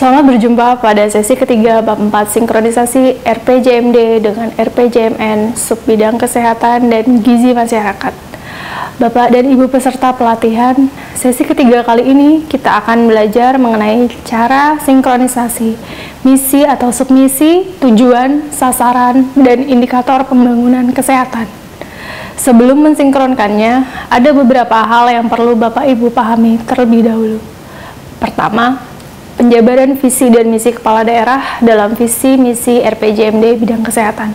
Selamat berjumpa pada sesi ketiga bab 4 sinkronisasi RPJMD dengan RPJMN sub bidang kesehatan dan gizi masyarakat. Bapak dan Ibu peserta pelatihan, sesi ketiga kali ini kita akan belajar mengenai cara sinkronisasi misi atau submisi, tujuan, sasaran, dan indikator pembangunan kesehatan. Sebelum mensinkronkannya, ada beberapa hal yang perlu Bapak Ibu pahami terlebih dahulu. Pertama, penjabaran visi dan misi kepala daerah dalam visi misi RPJMD bidang kesehatan.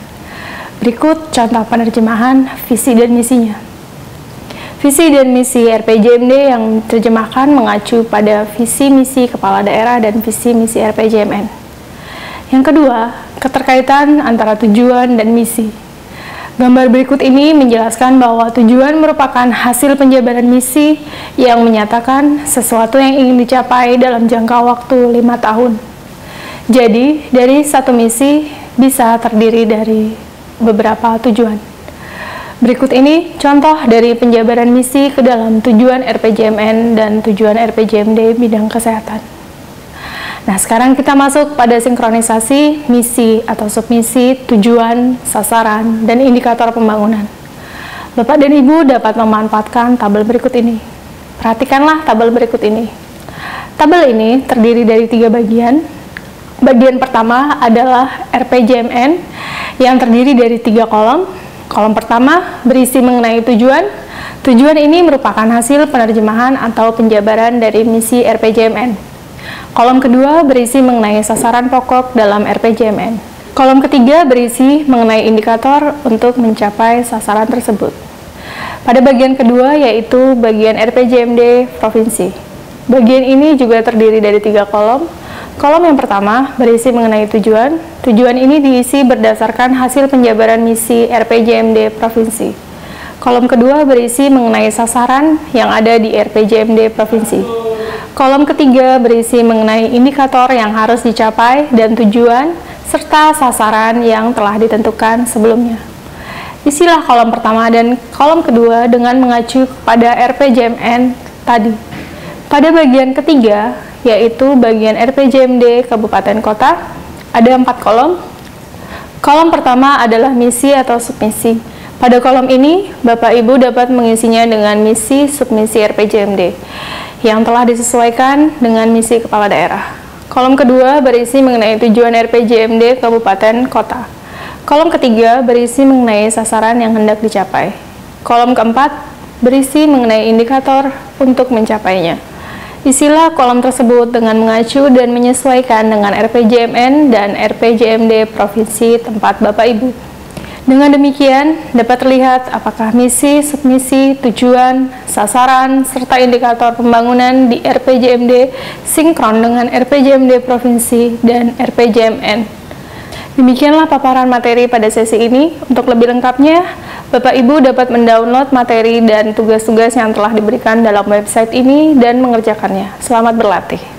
Berikut contoh penerjemahan visi dan misinya. Visi dan misi RPJMD yang terjemahkan mengacu pada visi misi kepala daerah dan visi misi RPJMN. Yang kedua, keterkaitan antara tujuan dan misi. Gambar berikut ini menjelaskan bahwa tujuan merupakan hasil penjabaran misi yang menyatakan sesuatu yang ingin dicapai dalam jangka waktu lima tahun. Jadi, dari satu misi bisa terdiri dari beberapa tujuan. Berikut ini contoh dari penjabaran misi ke dalam tujuan RPJMN dan tujuan RPJMD bidang kesehatan. Nah, sekarang kita masuk pada sinkronisasi misi atau submisi, tujuan, sasaran, dan indikator pembangunan. Bapak dan Ibu dapat memanfaatkan tabel berikut ini. Perhatikanlah tabel berikut ini. Tabel ini terdiri dari tiga bagian. Bagian pertama adalah RPJMN yang terdiri dari tiga kolom. Kolom pertama berisi mengenai tujuan. Tujuan ini merupakan hasil penerjemahan atau penjabaran dari misi RPJMN. Kolom kedua berisi mengenai sasaran pokok dalam RPJMN. Kolom ketiga berisi mengenai indikator untuk mencapai sasaran tersebut. Pada bagian kedua yaitu bagian RPJMD Provinsi. Bagian ini juga terdiri dari tiga kolom. Kolom yang pertama berisi mengenai tujuan. Tujuan ini diisi berdasarkan hasil penjabaran misi RPJMD Provinsi. Kolom kedua berisi mengenai sasaran yang ada di RPJMD Provinsi. Kolom ketiga berisi mengenai indikator yang harus dicapai dan tujuan, serta sasaran yang telah ditentukan sebelumnya. Isilah kolom pertama dan kolom kedua dengan mengacu pada RPJMN tadi. Pada bagian ketiga, yaitu bagian RPJMD Kabupaten Kota, ada empat kolom. Kolom pertama adalah misi atau submisi. Pada kolom ini, Bapak Ibu dapat mengisinya dengan misi submisi RPJMD yang telah disesuaikan dengan misi kepala daerah. Kolom kedua berisi mengenai tujuan RPJMD Kabupaten Kota. Kolom ketiga berisi mengenai sasaran yang hendak dicapai. Kolom keempat berisi mengenai indikator untuk mencapainya. Isilah kolom tersebut dengan mengacu dan menyesuaikan dengan RPJMN dan RPJMD Provinsi tempat Bapak Ibu. Dengan demikian, dapat terlihat apakah misi, submisi, tujuan, sasaran, serta indikator pembangunan di RPJMD sinkron dengan RPJMD Provinsi dan RPJMN. Demikianlah paparan materi pada sesi ini. Untuk lebih lengkapnya, Bapak Ibu dapat mendownload materi dan tugas-tugas yang telah diberikan dalam website ini dan mengerjakannya. Selamat berlatih.